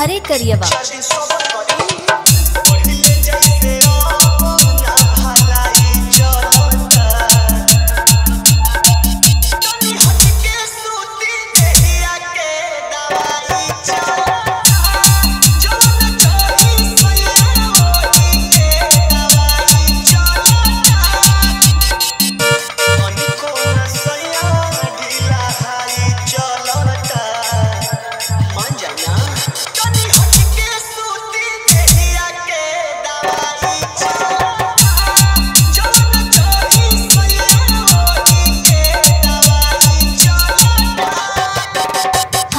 हरे करियवा।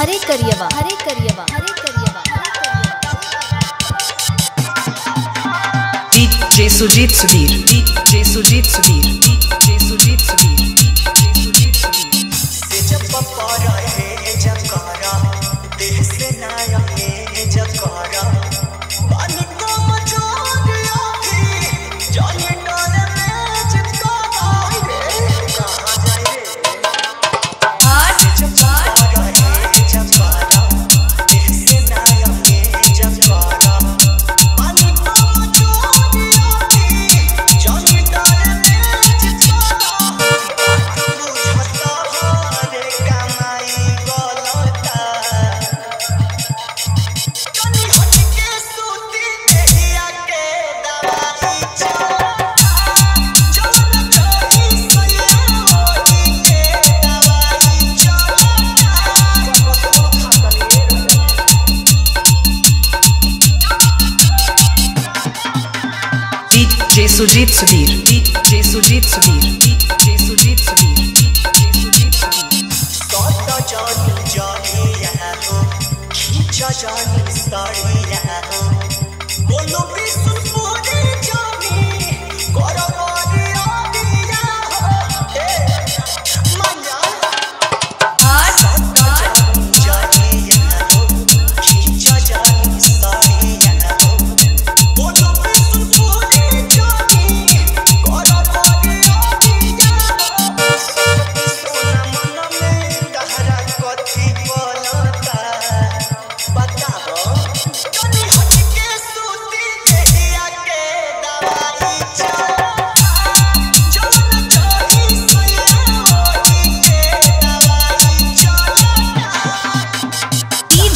हरे करियवा हरे करियवा हरे करियवा DJ Sujeet Sudhir. DJ Sujeet Sudhir. DJ Sujeet Sudhir DJ Sujeet Sudhir DJ Sujeet Sudhir बोलो भी सुन बोले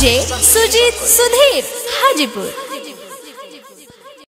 डीजे सुजीत सुधीर हाजीपुर।